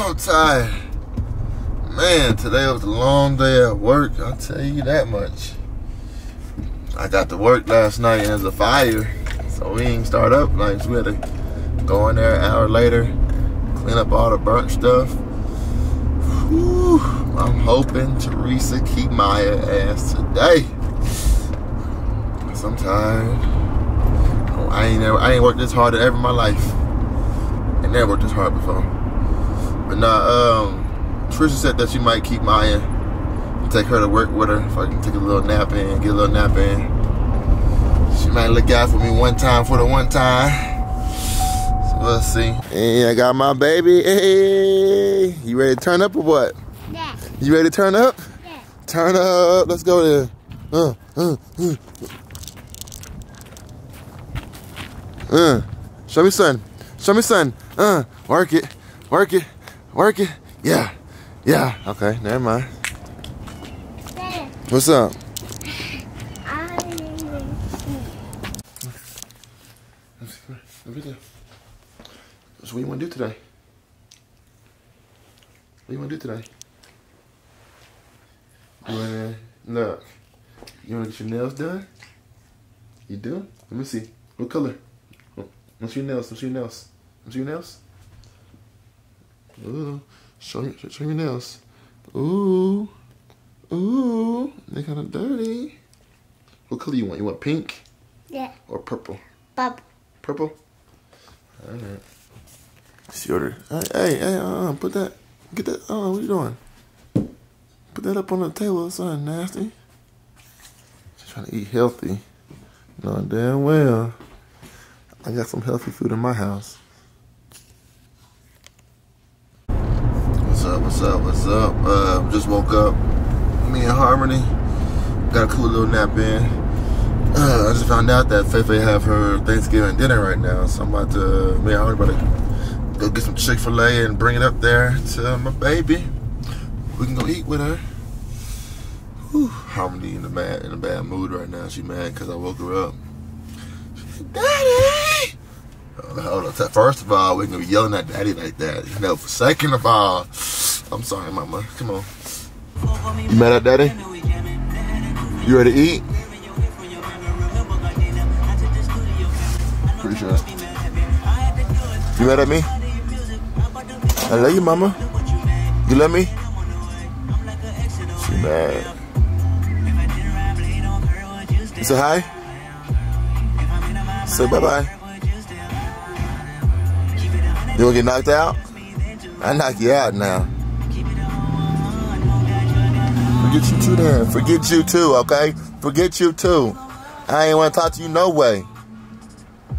Oh, I'm tired. Man, today was a long day at work. I'll tell you that much. I got to work last night and there's a fire. So we didn't start up. Like, we had to go in there an hour later, clean up all the burnt stuff. Whew, I'm hoping Teresa keep my ass today. I'm tired. Oh, I ain't never, I ain't worked this hard ever in my life. I never worked this hard before. But nah, um, Trisha said that she might keep Maya and take her to work with her if I can take a little nap in, get a little nap in. She might look out for me one time for the one time. So we'll see. Hey, I got my baby. Hey, you ready to turn up or what? Yeah. You ready to turn up? Yeah. Turn up. Let's go there. Uh, uh, uh. Uh, show me son. Show me son. Uh, work it. Work it. Work it. Yeah. Yeah. Okay, never mind. Dad, What's up? I So what you want to do today? What you want to do today? You want to, look, you want to get your nails done? You do? Let me see. What color? Let's see your nails. Let's see your nails. Let's see your nails. Ooh, show me, show me your nails. Ooh, ooh, they kind of dirty. What color you want? You want pink Yeah. or purple? Bob. Purple? Alright. She ordered. Hey, hey, hey, uh, uh, put that, get that, uh, what you doing? Put that up on the table, it's something nasty. She's trying to eat healthy. No, damn well. I got some healthy food in my house. What's up, what's up. Uh, just woke up. Me and Harmony got a cool little nap in. Uh, I just found out that FayFay have her Thanksgiving dinner right now, so I'm about to, me and Harmony about to go get some Chick Fil A and bring it up there to my baby. We can go eat with her. Whew. Harmony in a bad in a bad mood right now. She mad because I woke her up. Daddy. Hold on. First of all, we can be yelling at Daddy like that. You know. Second of all, I'm sorry, Mama. Come on. You mad at Daddy? You ready to eat? Pretty sure. You mad at me? I love you, Mama. You love me? She mad. Say hi. Say bye bye. You wanna get knocked out? I knock you out now. Forget you too then. Forget you too, okay? Forget you too. I ain't wanna talk to you no way.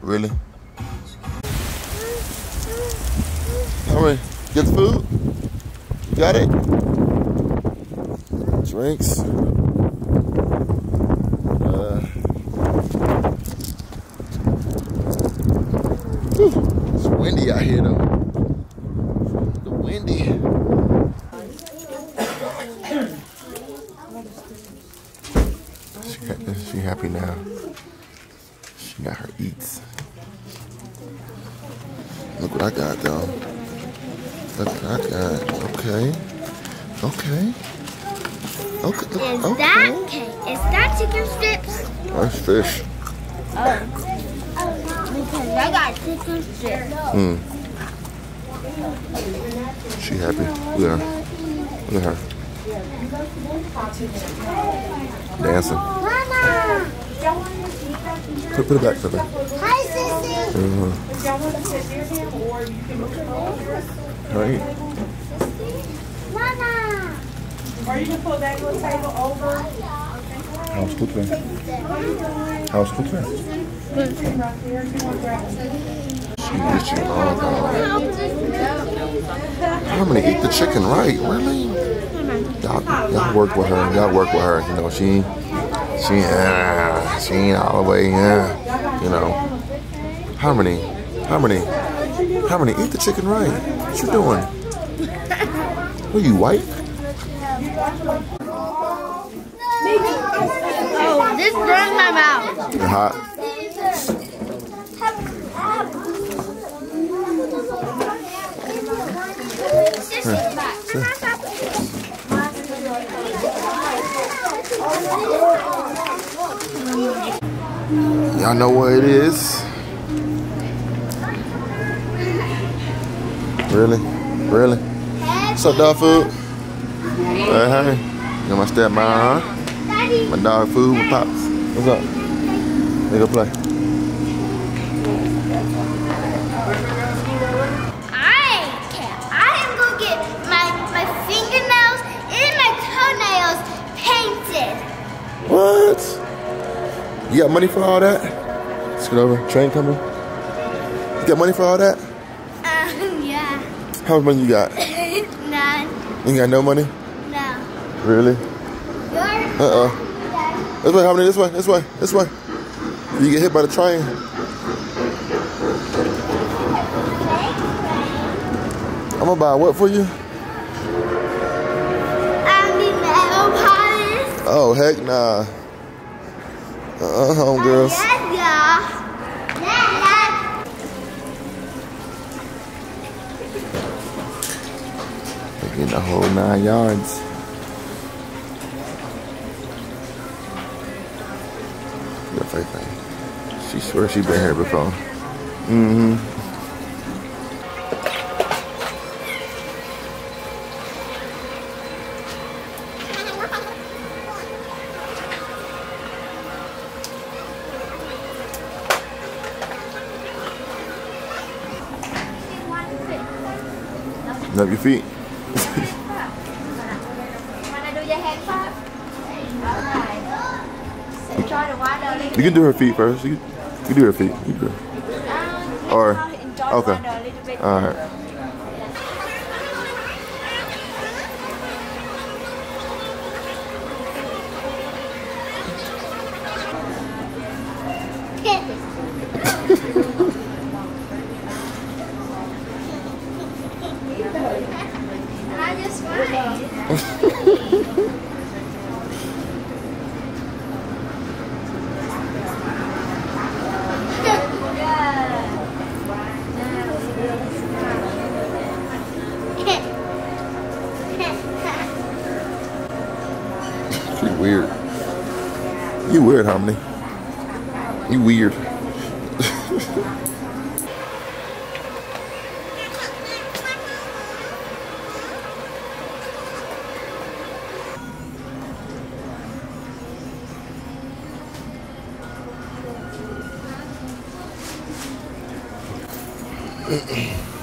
Really? Alright, get the food? You got it? Drinks. Uh, it's windy out here though. The windy. She, she happy now. She got her eats. Look what I got though. Look what I got. Okay. Okay. Okay. Is okay. that okay? Is that chicken strips? That's fish. Oh. Because I got chicken strips. Hmm. She happy. Look at her. Look at her. Dancing. Mama! Put, put it back for me. Hi, Sissy! Uh, Y'all want to sit near him, or you can look at right. Mama! Or you can put that little table over. How's? How's? Right there, if you want to grab it. She itching all down. Harmony, eat the chicken right. Really? Y'all, y'all work with her. Y'all work with her. You know, she, she, uh, she ain't all the way, yeah. You know. Harmony, Harmony, Harmony, eat the chicken right. What you doing? Are you white? Oh, this burns my mouth. You're hot. Y'all know what it is. Really? Really? What's up, dog food? Hey, hey. Got my stepmom, huh? My dog food, my pops. What's up? They go play. What? You got money for all that? Scoot over. Train coming. You got money for all that? Um, yeah. How much money you got? None. You got no money? No. Really? Uh-uh. This way, how many? This way, this way, this way. You get hit by the train. I'm gonna buy what for you? Oh, heck nah. Uh-uh, homegirls. Yeah. The whole nine yards. Your face thing. She swears she been here before. Mm-hmm. Up your feet. Wanna do your head first? Alright. Enjoy the water. little You can do her feet first. You can, you can do her feet. You can do her. bit. Or- okay. water a little. All right. I just smiled. She weird. You weird, Harmony. You weird.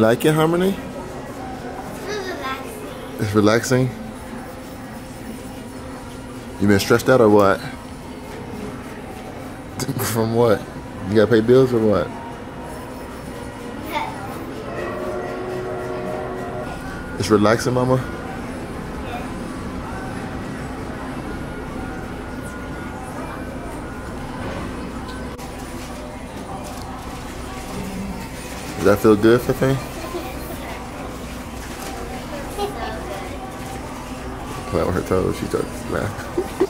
like it, Harmony? It's relaxing. You been stressed out or what? From what? You gotta pay bills or what? It's relaxing, Mama. Does that feel good, FayFay? Play with her toes. She starts to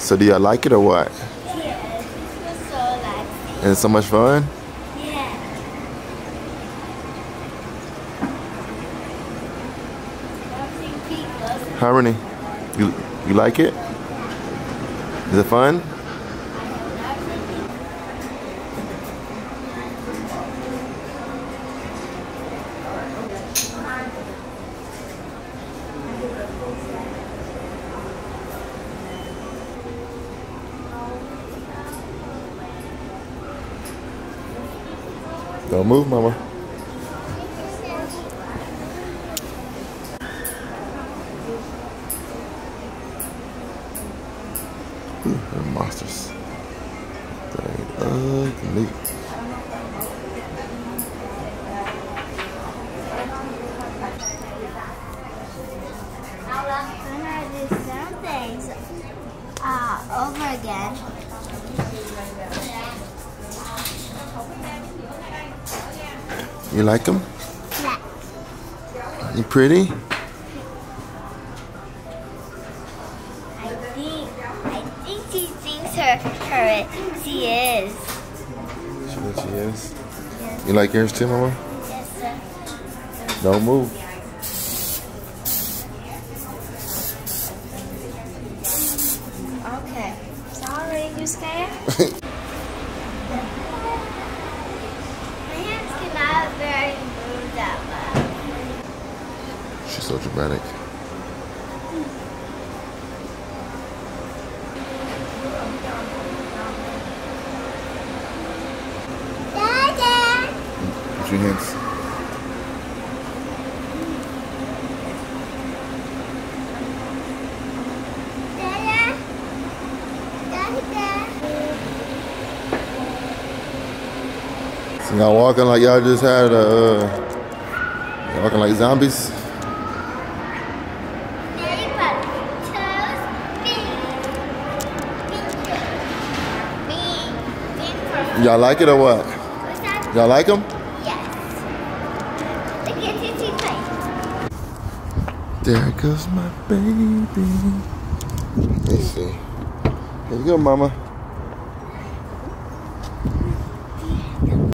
So do y'all like it or what? Yes, this was so relaxing. And it's so much fun? Yeah. Harmony, you you like it? Is it fun? Don't move, mama. Ooh, monsters. They ugly. I'm gonna do some things uh, over again. You like them? Yeah. You pretty? I think I think she thinks her her she is. She what she is. You like yours too, mama? Yes, sir. Don't move. Okay. Sorry, you scared? My hands cannot very move that well. She's so dramatic. Dada. Put your hands. Dada. Y'all walking like y'all just had a, uh, walking like zombies? Belly button. Toes. Feet. Feet. Feet. Feet for Y'all like it or what? Y'all like them? Yes. There goes my baby. Let's see. Here you go, mama.